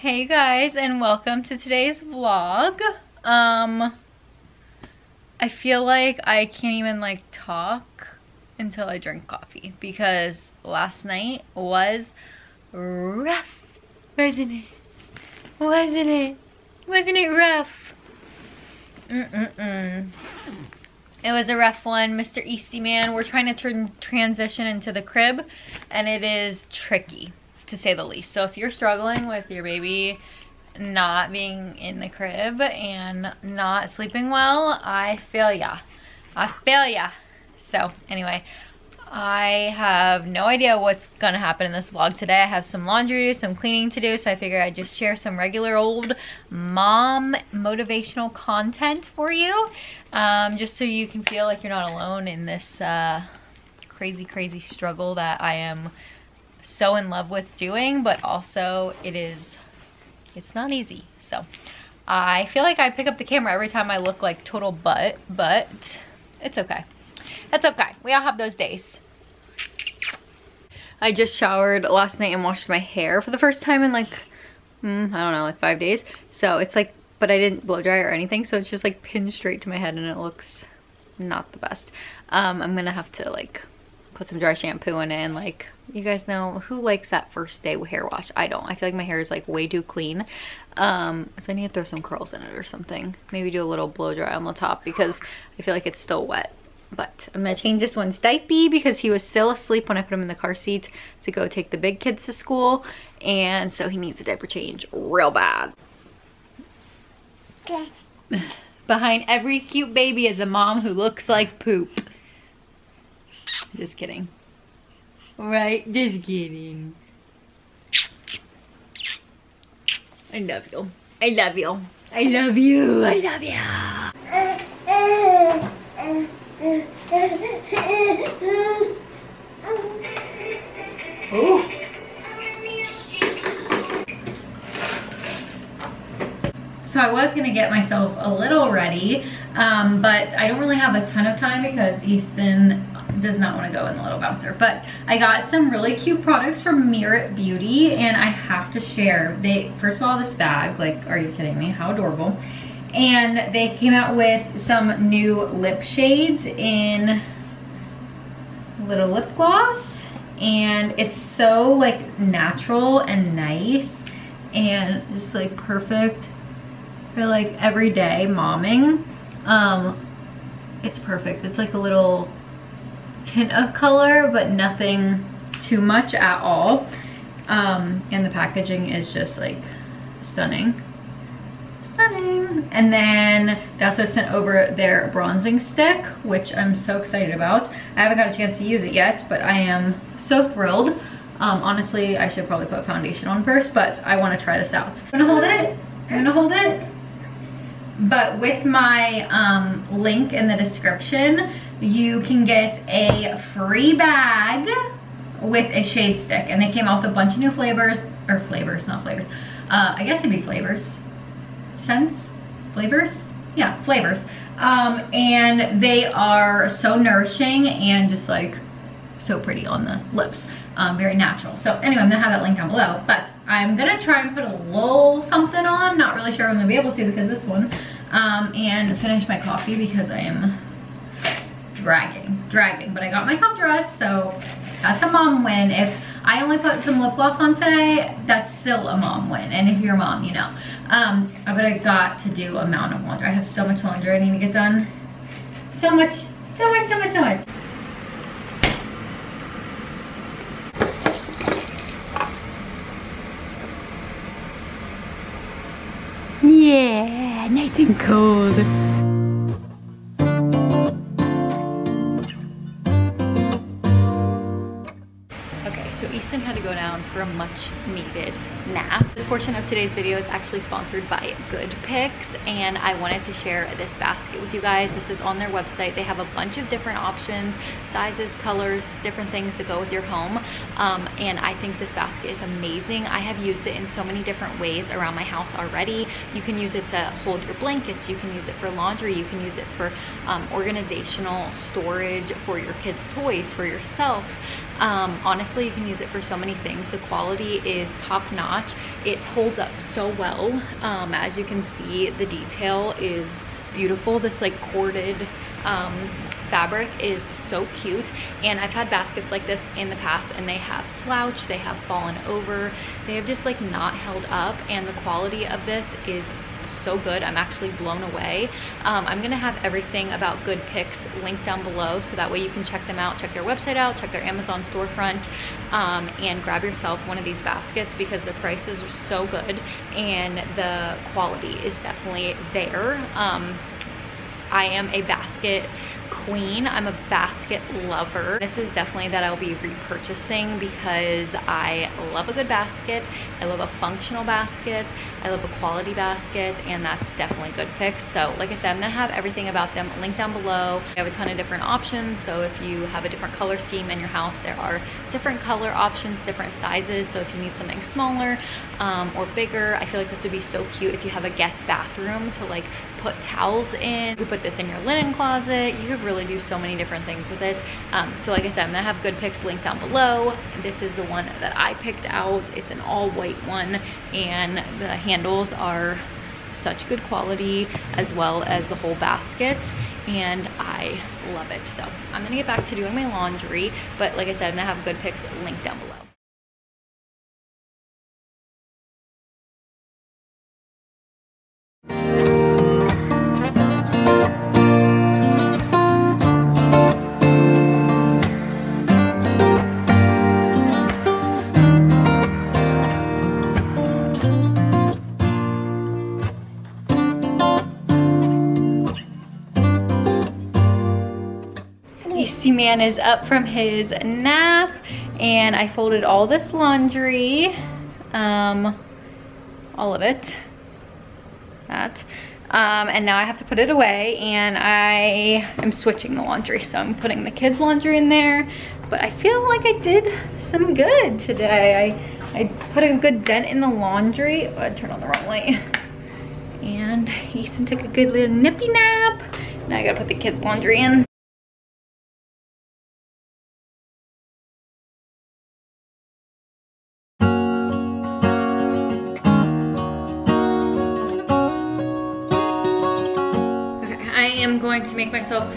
Hey guys and welcome to today's vlog. Um I feel like I can't even like talk until I drink coffee because last night was rough. Wasn't it? Wasn't it? Wasn't it rough? Mm-mm-mm. It was a rough one, Mr. Easty Man. We're trying to turn transition into the crib and it is tricky to say the least. So if you're struggling with your baby not being in the crib and not sleeping well, I feel ya. I feel ya. So anyway, I have no idea what's gonna happen in this vlog today. I have some laundry to do, some cleaning to do, so I figured I'd just share some regular old mom motivational content for you, um, just so you can feel like you're not alone in this uh, crazy, crazy struggle that I am so in love with doing, but also it is, it's not easy. So I feel like I pick up the camera every time I look like total butt, but it's okay. It's okay. We all have those days. I just showered last night and washed my hair for the first time in like, mm, I don't know, like five days. So it's like, but I didn't blow dry or anything. So it's just like pinned straight to my head and it looks not the best. Um, I'm gonna have to like put some dry shampoo in it and like, you guys know, who likes that first day hair wash? I don't. I feel like my hair is like way too clean. Um, so I need to throw some curls in it or something. Maybe do a little blow dry on the top because I feel like it's still wet but I'm gonna change this one's diaper because he was still asleep when I put him in the car seat to go take the big kids to school and so he needs a diaper change real bad. Okay. Behind every cute baby is a mom who looks like poop. Just kidding. Right? Just kidding. I love you. I love you. I love you. I love you. Ooh. So I was gonna get myself a little ready, um, but I don't really have a ton of time because Easton does not want to go in the little bouncer. But I got some really cute products from Merit Beauty and I have to share. They First of all, this bag, like, are you kidding me? How adorable and they came out with some new lip shades in little lip gloss and it's so like natural and nice and just like perfect for like everyday momming um it's perfect it's like a little tint of color but nothing too much at all um and the packaging is just like stunning stunning. And then they also sent over their bronzing stick, which I'm so excited about. I haven't got a chance to use it yet, but I am so thrilled. Um, honestly, I should probably put foundation on first, but I wanna try this out. I'm gonna hold it, I'm gonna hold it. But with my um, link in the description, you can get a free bag with a shade stick. And they came out with a bunch of new flavors, or flavors, not flavors. Uh, I guess it'd be flavors scents, flavors, yeah, flavors. Um, and they are so nourishing and just like so pretty on the lips. Um, very natural. So anyway, I'm gonna have that link down below, but I'm gonna try and put a little something on. Not really sure I'm gonna be able to because this one. Um, and finish my coffee because I am dragging, dragging. But I got myself dressed, so that's a mom win. If I only put some lip gloss on today, that's still a mom win. And if you're a mom, you know. Um, but I got to do a mountain of laundry. I have so much laundry I need to get done. So much, so much, so much, so much. Yeah, nice and cold. For a much needed nap. This portion of today's video is actually sponsored by Good Picks and I wanted to share this basket with you guys. This is on their website. They have a bunch of different options, sizes, colors, different things to go with your home. Um, and I think this basket is amazing. I have used it in so many different ways around my house already. You can use it to hold your blankets. You can use it for laundry. You can use it for um, organizational storage for your kids' toys, for yourself. Um, honestly, you can use it for so many things. The quality is top notch. It holds up so well. Um, as you can see, the detail is beautiful. This like corded um, fabric is so cute and I've had baskets like this in the past and they have slouched, they have fallen over, they have just like not held up and the quality of this is so good. I'm actually blown away. Um, I'm gonna have everything about Good Picks linked down below so that way you can check them out, check their website out, check their Amazon storefront, um, and grab yourself one of these baskets because the prices are so good and the quality is definitely there. Um, I am a basket queen. I'm a basket lover. This is definitely that I'll be repurchasing because I love a good basket. I love a functional basket. I love a quality basket and that's definitely a good picks. So like I said, I'm gonna have everything about them linked down below. I have a ton of different options. So if you have a different color scheme in your house, there are different color options, different sizes. So if you need something smaller um, or bigger, I feel like this would be so cute if you have a guest bathroom to like put towels in. You could put this in your linen closet. You could really do so many different things with it. Um, so like I said, I'm gonna have Goodpicks linked down below. This is the one that I picked out. It's an all white one and the handles are such good quality as well as the whole basket and I love it. So I'm gonna get back to doing my laundry, but like I said, I'm gonna have Goodpicks linked down below. Man is up from his nap and I folded all this laundry, um, all of it, that. Um, and now I have to put it away and I am switching the laundry. So I'm putting the kids laundry in there, but I feel like I did some good today. I, I put a good dent in the laundry. Oh, I turned on the wrong light. And Easton took a good little nippy nap. Now I gotta put the kids laundry in.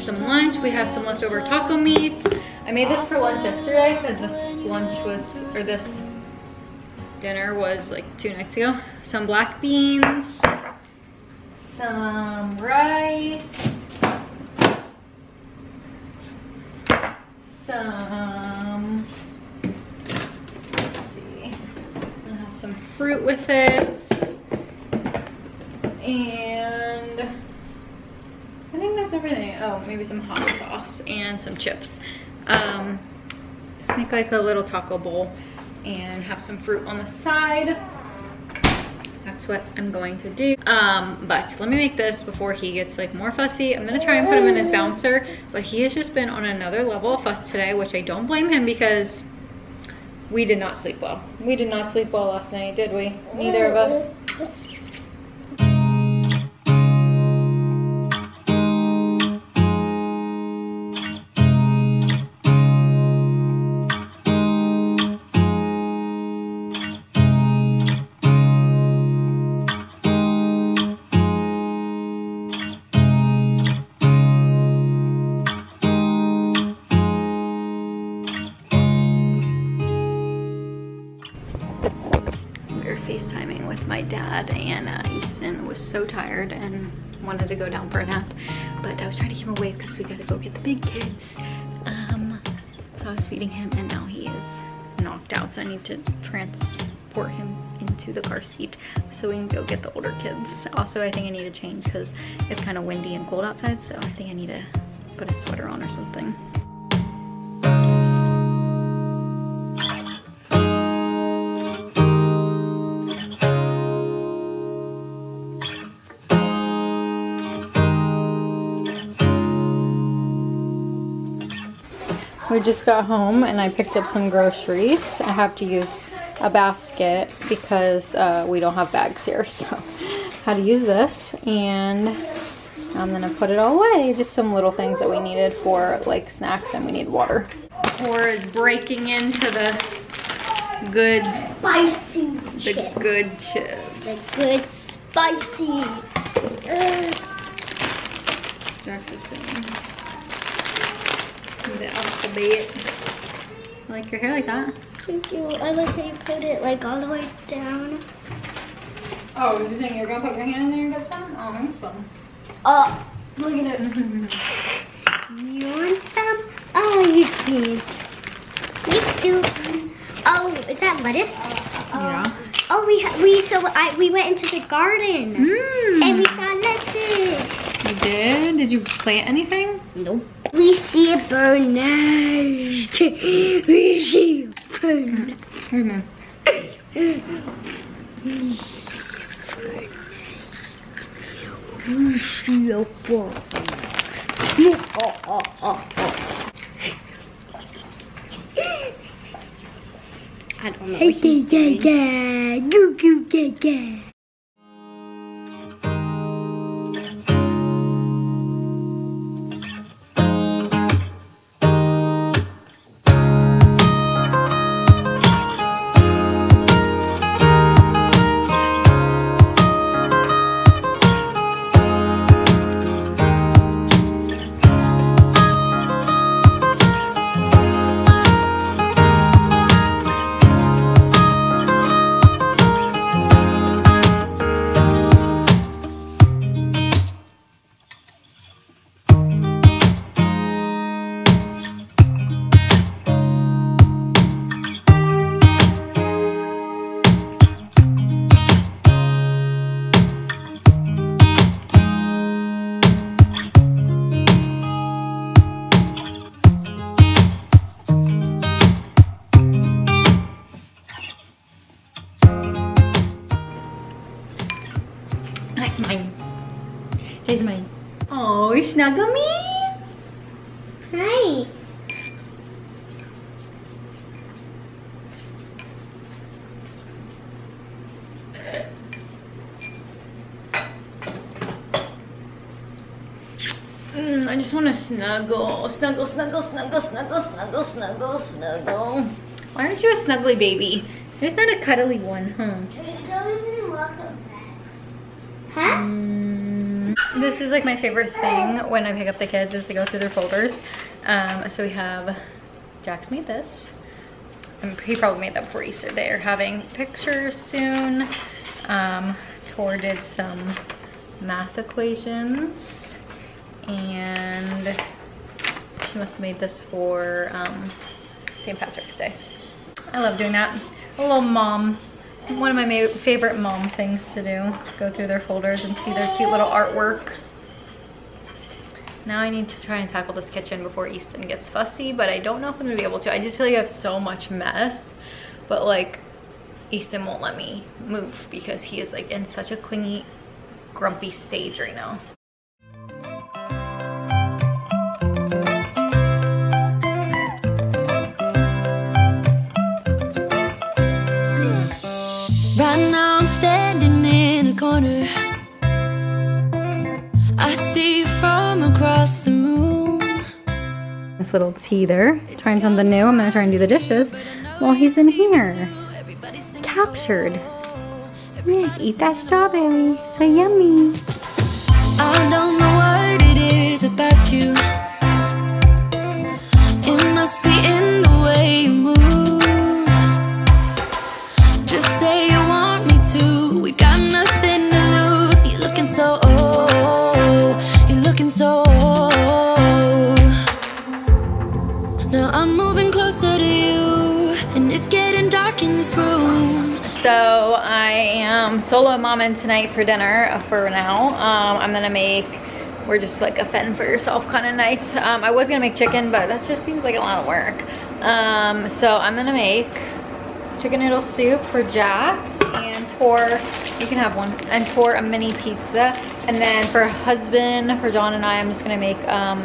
Some lunch. We have some leftover taco meat. I made this for lunch yesterday because this lunch was, or this dinner was like two nights ago. Some black beans, some rice, some, let's see, I have some fruit with it, and that's everything. Oh, maybe some hot sauce and some chips. Um, just make like a little taco bowl and have some fruit on the side. That's what I'm going to do. Um, but let me make this before he gets like more fussy. I'm gonna try and put him in his bouncer, but he has just been on another level of fuss today, which I don't blame him because we did not sleep well. We did not sleep well last night, did we? Neither of us. So tired and wanted to go down for a nap, but I was trying to keep him awake because we gotta go get the big kids. Um, so I was feeding him and now he is knocked out, so I need to transport him into the car seat so we can go get the older kids. Also, I think I need to change because it's kind of windy and cold outside, so I think I need to put a sweater on or something. We just got home and I picked up some groceries. I have to use a basket because uh, we don't have bags here. So how to use this and I'm gonna put it all away. Just some little things that we needed for like snacks and we need water. Or is breaking into the good, Spicy the chips. good chips. The good spicy. Uh, is singing. The alphabet. I like your hair like that. thank you. I like how you put it like all the way down. Oh, you're saying you're gonna put your hand in there and get some? Oh, that's fun. Oh, look at it. You want some? Oh, you can. Me too. Oh, is that lettuce? Yeah. Oh, we we so I we went into the garden mm. and we saw lettuce. You did? Did you plant anything? Nope. We see a bird nest. We see a bird nest. Mm-hmm. We see a bird. I don't know what he's doing. That's Snuggle me. Hi. Mm, I just want to snuggle. Snuggle, snuggle, snuggle, snuggle, snuggle, snuggle, snuggle. Why aren't you a snuggly baby? There's not a cuddly one, huh? Huh? Mm, this is like my favorite thing when I pick up the kids is to go through their folders. Um, so we have, Jax made this. And he probably made that before Easter. They're having pictures soon. Um, Tor did some math equations. And she must have made this for um, St. Patrick's Day. I love doing that. A little mom one of my favorite mom things to do. Go through their folders and see their cute little artwork. Now I need to try and tackle this kitchen before Easton gets fussy, but I don't know if I'm gonna be able to. I just feel like I have so much mess, but like Easton won't let me move because he is like in such a clingy, grumpy stage right now. Across the room. This little teether, trying something new. I'm gonna try and do the dishes while he's in here. Captured. Yes, eat that strawberry. So yummy. I don't know what it is about you. It must be in the way you move. So I am solo momming tonight for dinner for now. Um, I'm gonna make, we're just like a fend for yourself kind of nights. Um, I was gonna make chicken, but that just seems like a lot of work. Um, so I'm gonna make chicken noodle soup for Jax and Tor, you can have one, and Tor a mini pizza. And then for husband, for John and I, I'm just gonna make um,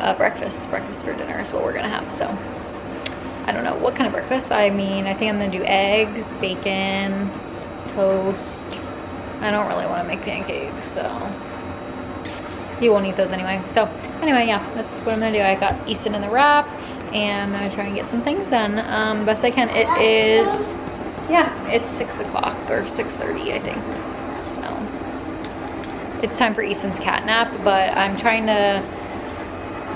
a breakfast, breakfast for dinner is what we're gonna have, so. I don't know what kind of breakfast. I mean, I think I'm gonna do eggs, bacon, toast. I don't really wanna make pancakes, so. You won't eat those anyway. So anyway, yeah, that's what I'm gonna do. I got Easton in the wrap and I'm gonna try and get some things done um, best I can. It is, yeah, it's six o'clock or 6.30 I think. So it's time for Easton's cat nap, but I'm trying to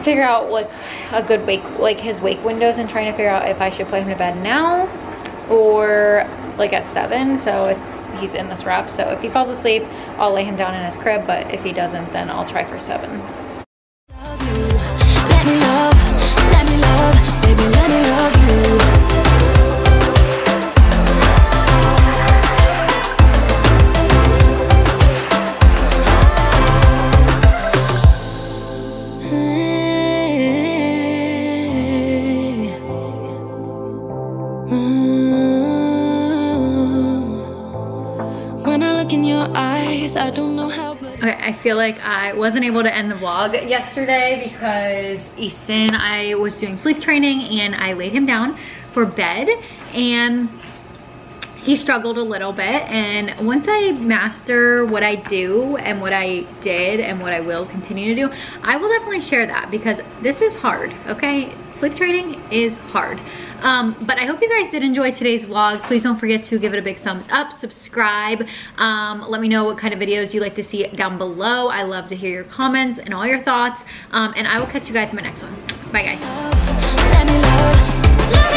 figure out like a good wake, like his wake windows and trying to figure out if I should put him to bed now or like at seven. So he's in this wrap. So if he falls asleep, I'll lay him down in his crib. But if he doesn't, then I'll try for seven. I feel like I wasn't able to end the vlog yesterday because Easton, I was doing sleep training and I laid him down for bed and he struggled a little bit and once I master what I do and what I did and what I will continue to do, I will definitely share that because this is hard, okay? Sleep training is hard. Um, but I hope you guys did enjoy today's vlog. Please don't forget to give it a big thumbs up, subscribe. Um, let me know what kind of videos you'd like to see down below. I love to hear your comments and all your thoughts. Um, and I will catch you guys in my next one. Bye guys.